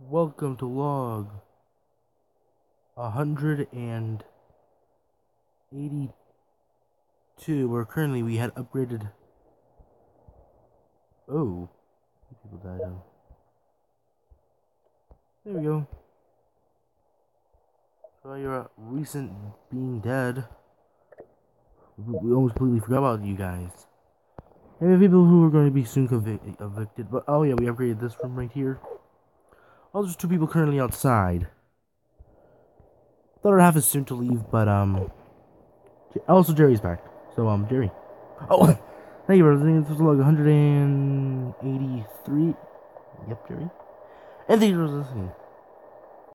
Welcome to log a hundred and eighty-two. Where currently we had upgraded. Oh, people died. There we go. So your recent being dead. We almost completely forgot about you guys. And the people who are going to be soon convic- evicted. But oh yeah, we upgraded this room right here. Oh, there's two people currently outside. Thought I'd have soon to leave, but um. Also, Jerry's back. So um, Jerry. Oh, thank you for listening. This was like 183. Yep, Jerry. And thank you for listening.